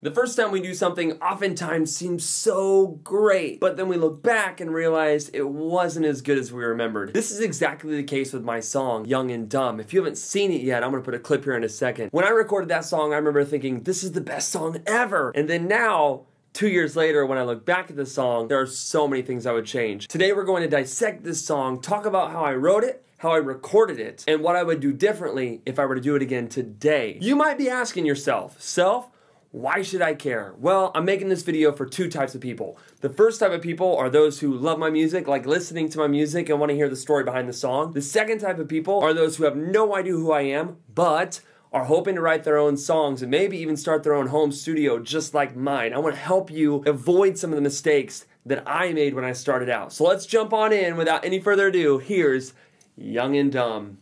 The first time we do something oftentimes seems so great, but then we look back and realize it wasn't as good as we remembered. This is exactly the case with my song, Young and Dumb. If you haven't seen it yet, I'm gonna put a clip here in a second. When I recorded that song, I remember thinking, this is the best song ever. And then now, Two years later, when I look back at the song, there are so many things I would change. Today, we're going to dissect this song, talk about how I wrote it, how I recorded it, and what I would do differently if I were to do it again today. You might be asking yourself, self, why should I care? Well, I'm making this video for two types of people. The first type of people are those who love my music, like listening to my music and want to hear the story behind the song. The second type of people are those who have no idea who I am, but are hoping to write their own songs and maybe even start their own home studio just like mine. I want to help you avoid some of the mistakes that I made when I started out. So let's jump on in without any further ado. Here's Young and Dumb.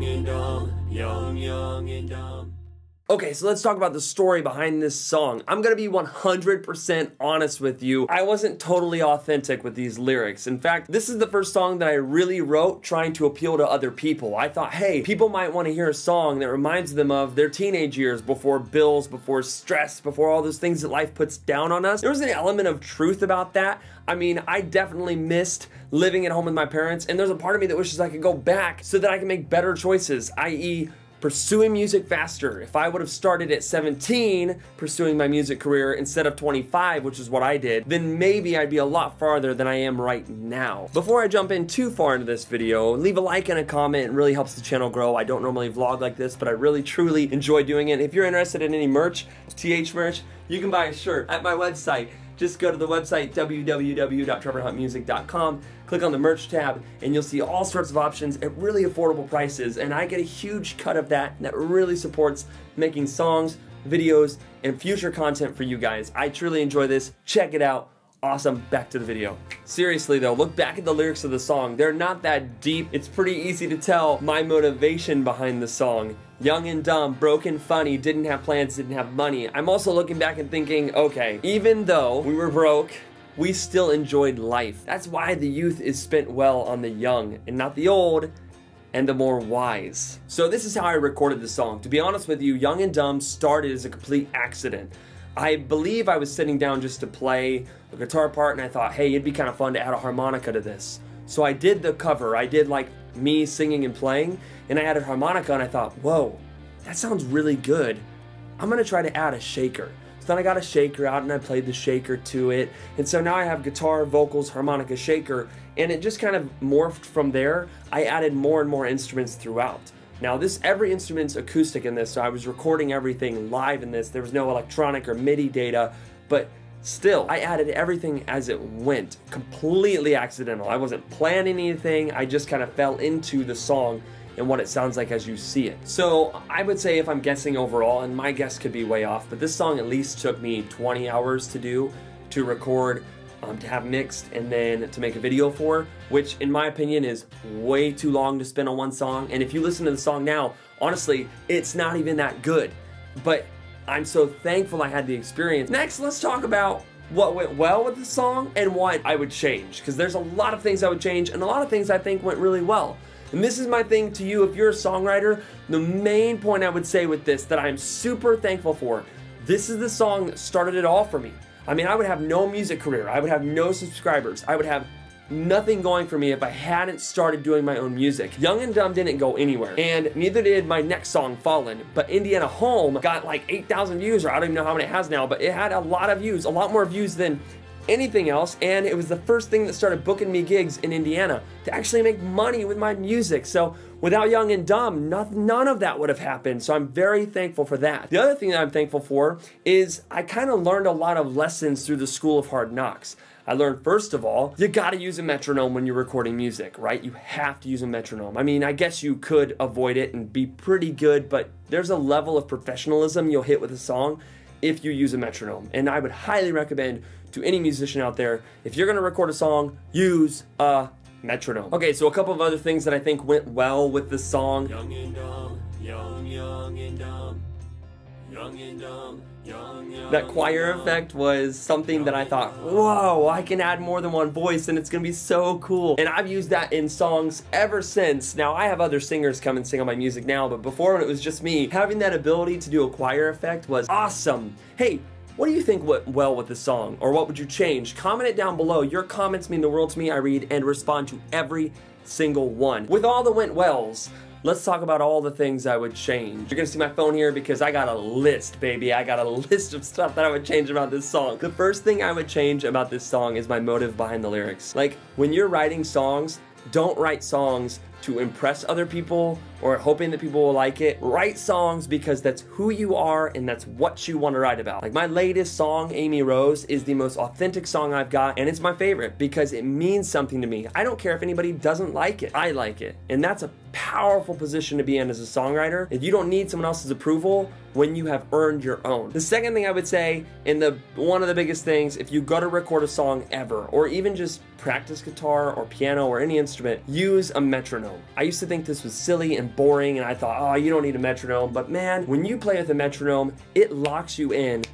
young and dumb, young, young and dumb. Okay, so let's talk about the story behind this song. I'm gonna be 100% honest with you. I wasn't totally authentic with these lyrics. In fact, this is the first song that I really wrote trying to appeal to other people. I thought, hey, people might wanna hear a song that reminds them of their teenage years before bills, before stress, before all those things that life puts down on us. There was an element of truth about that. I mean, I definitely missed living at home with my parents, and there's a part of me that wishes I could go back so that I can make better choices, i.e., pursuing music faster. If I would have started at 17 pursuing my music career instead of 25, which is what I did, then maybe I'd be a lot farther than I am right now. Before I jump in too far into this video, leave a like and a comment. It really helps the channel grow. I don't normally vlog like this, but I really truly enjoy doing it. If you're interested in any merch, TH merch, you can buy a shirt at my website just go to the website www.trevorhuntmusic.com, click on the merch tab, and you'll see all sorts of options at really affordable prices. And I get a huge cut of that that really supports making songs, videos, and future content for you guys. I truly enjoy this. Check it out. Awesome, back to the video. Seriously though, look back at the lyrics of the song. They're not that deep. It's pretty easy to tell my motivation behind the song. Young and dumb, broken, funny, didn't have plans, didn't have money. I'm also looking back and thinking, okay, even though we were broke, we still enjoyed life. That's why the youth is spent well on the young and not the old and the more wise. So this is how I recorded the song. To be honest with you, Young and Dumb started as a complete accident. I believe I was sitting down just to play a guitar part and I thought, hey, it'd be kind of fun to add a harmonica to this. So I did the cover. I did like me singing and playing, and I added harmonica, and I thought, whoa, that sounds really good. I'm gonna try to add a shaker. So then I got a shaker out and I played the shaker to it. And so now I have guitar, vocals, harmonica, shaker, and it just kind of morphed from there. I added more and more instruments throughout. Now this, every instrument's acoustic in this, so I was recording everything live in this. There was no electronic or MIDI data, but Still, I added everything as it went, completely accidental. I wasn't planning anything, I just kind of fell into the song and what it sounds like as you see it. So I would say if I'm guessing overall, and my guess could be way off, but this song at least took me 20 hours to do, to record, um, to have mixed, and then to make a video for, which in my opinion is way too long to spend on one song. And if you listen to the song now, honestly, it's not even that good. But I'm so thankful I had the experience. Next, let's talk about what went well with the song and what I would change. Because there's a lot of things I would change and a lot of things I think went really well. And this is my thing to you if you're a songwriter. The main point I would say with this that I'm super thankful for, this is the song that started it all for me. I mean, I would have no music career. I would have no subscribers. I would have nothing going for me if I hadn't started doing my own music. Young and Dumb didn't go anywhere, and neither did my next song, Fallen, but Indiana Home got like 8,000 views, or I don't even know how many it has now, but it had a lot of views, a lot more views than anything else, and it was the first thing that started booking me gigs in Indiana to actually make money with my music. So without Young and Dumb, none of that would have happened. So I'm very thankful for that. The other thing that I'm thankful for is I kind of learned a lot of lessons through the School of Hard Knocks. I learned first of all, you gotta use a metronome when you're recording music, right? You have to use a metronome. I mean, I guess you could avoid it and be pretty good, but there's a level of professionalism you'll hit with a song if you use a metronome. And I would highly recommend to any musician out there, if you're gonna record a song, use a metronome. Okay, so a couple of other things that I think went well with the song. Young and dumb, young, young and dumb, young and dumb, That choir effect was something that I thought, whoa, I can add more than one voice and it's gonna be so cool. And I've used that in songs ever since. Now, I have other singers come and sing on my music now, but before when it was just me, having that ability to do a choir effect was awesome. Hey, what do you think went well with the song? Or what would you change? Comment it down below. Your comments mean the world to me. I read and respond to every single one. With all the went wells, let's talk about all the things I would change. You're gonna see my phone here because I got a list, baby. I got a list of stuff that I would change about this song. The first thing I would change about this song is my motive behind the lyrics. Like, when you're writing songs, don't write songs to impress other people or hoping that people will like it. Write songs because that's who you are and that's what you want to write about. Like my latest song, Amy Rose, is the most authentic song I've got and it's my favorite because it means something to me. I don't care if anybody doesn't like it. I like it. And that's a powerful position to be in as a songwriter. If you don't need someone else's approval when you have earned your own. The second thing I would say, and the one of the biggest things, if you go to record a song ever, or even just practice guitar or piano or any instrument, use a metronome. I used to think this was silly and boring, and I thought, oh, you don't need a metronome. But man, when you play with a metronome, it locks you in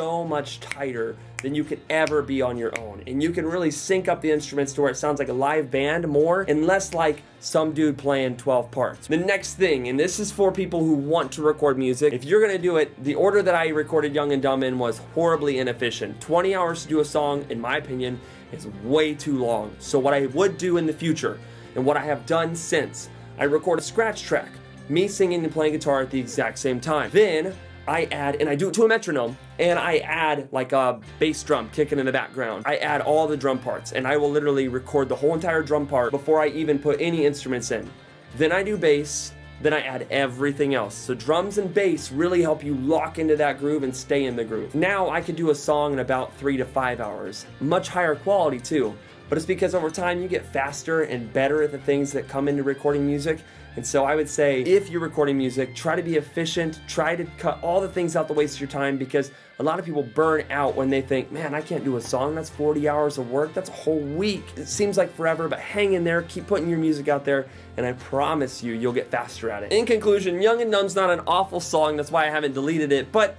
so much tighter than you could ever be on your own. And you can really sync up the instruments to where it sounds like a live band more and less like some dude playing 12 parts. The next thing, and this is for people who want to record music, if you're gonna do it, the order that I recorded Young and Dumb in was horribly inefficient. 20 hours to do a song, in my opinion, is way too long. So what I would do in the future, and what I have done since, I record a scratch track, me singing and playing guitar at the exact same time. Then I add, and I do it to a metronome, and I add like a bass drum kicking in the background. I add all the drum parts, and I will literally record the whole entire drum part before I even put any instruments in. Then I do bass, then I add everything else. So drums and bass really help you lock into that groove and stay in the groove. Now I could do a song in about three to five hours. Much higher quality too, but it's because over time you get faster and better at the things that come into recording music and so I would say if you're recording music, try to be efficient, try to cut all the things out that waste your time because a lot of people burn out when they think, man, I can't do a song, that's 40 hours of work, that's a whole week. It seems like forever, but hang in there, keep putting your music out there, and I promise you, you'll get faster at it. In conclusion, Young and Dumb's not an awful song, that's why I haven't deleted it, but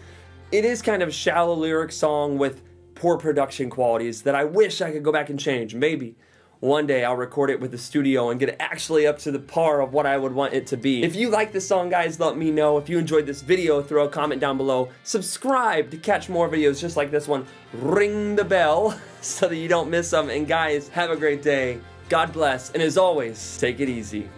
it is kind of a shallow lyric song with poor production qualities that I wish I could go back and change, maybe one day I'll record it with the studio and get it actually up to the par of what I would want it to be. If you like this song, guys, let me know. If you enjoyed this video, throw a comment down below. Subscribe to catch more videos just like this one. Ring the bell so that you don't miss them. And guys, have a great day. God bless. And as always, take it easy.